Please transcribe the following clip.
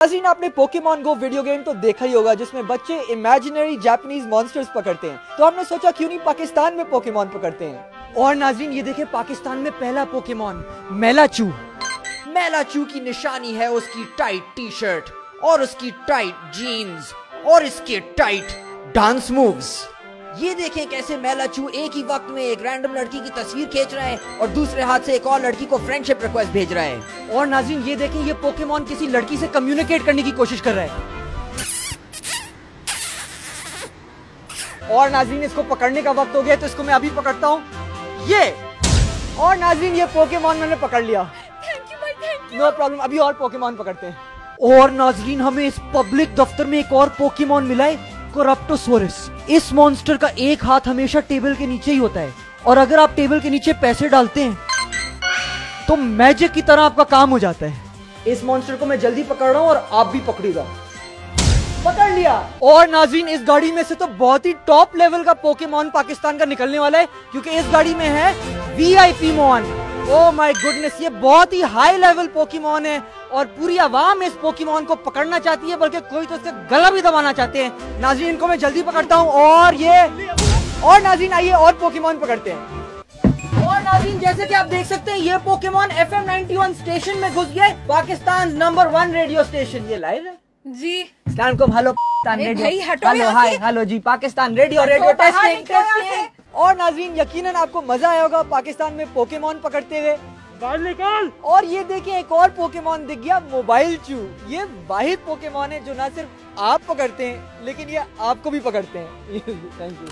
नाजीन, आपने पोकेमॉन गो video game तो देखा ही होगा, जिसमें बच्चे इमेजिनरी जापानीज मॉन्स्टर्स पकड़ते हैं। तो हमने सोचा क्यों नहीं पाकिस्तान में पोकेमॉन पकड़ते हैं? और नाजरीन ये देखे पाकिस्तान में पहला पोकेमॉन मेलाचू मेलाचू की निशानी है उसकी टाइट टी शर्ट और उसकी टाइट जीन्स और इसके टाइट डांस मूव्स ये देखें कैसे मेलाचू एक ही वक्त में एक रैंडम लड़की की तस्वीर खींच रहा है और दूसरे हाथ से एक और लड़की को फ्रेंडशिप रिक्वेस्ट भेज रहा है। और नाजिन ये देखें ये पोकेमॉन किसी लड़की से कम्युनिकेट करने की कोशिश कर रहा है। और नाजिन इसको पकड़ने का वक्त हो गया तो इसको मैं अभी पकड़ता हूँ। ये! और नाजिन ये पोकेमोन मैंने पकड़ लिया। नो प्रॉब्लम अभी और पोकेमॉन पकड़ते हैं। और नाजरीन हमें इस पब्लिक दफ्तर में एक और पोकेमॉन मिला है। कोराप्टोसोरस इस मॉन्स्टर का एक हाथ हमेशा टेबल के नीचे ही होता है। और अगर आप टेबल के नीचे पैसे डालते हैं तो मैजिक की तरह आपका काम हो जाता है। इस मॉन्स्टर को मैं जल्दी पकड़ रहा हूँ और आप भी पकड़ेगा पकड़ लिया। और नाजीन इस गाड़ी में से तो बहुत ही टॉप लेवल का पोकेमॉन पाकिस्तान का निकलने वाला है, क्योंकि इस गाड़ी में है V I P mon oh my goodness ये बहुत ही हाई लेवल पोकीमोन है और पूरी आवाम इस पोकीमोन को पकड़ना चाहती है बल्कि कोई तो इसका गला भी दबाना चाहते हैं। नाजीन इनको मैं जल्दी पकड़ता हूँ और ये और नाजीन आइए और पोकीमोन पकड़ते हैं। और नाजीन जैसे कि आप देख सकते हैं ये Pokemon F M ninety one station में घुस गए Pakistan number one radio station ये लाइव है? जी। Hello Pakistan radio hello hi hello जी पाकिस्तान रेडियो रेडियो टेस्टिंग और नाजरीन यकीनन आपको मज़ा आया होगा पाकिस्तान में पोकेमोन पकड़ते हुए। निकाल। और ये देखिए एक और पोकेमोन दिख गया मोबाइल चू ये वाहिद पोकेमोन है जो ना सिर्फ़ आप पकड़ते हैं लेकिन ये आपको भी पकड़ते हैं। Thank you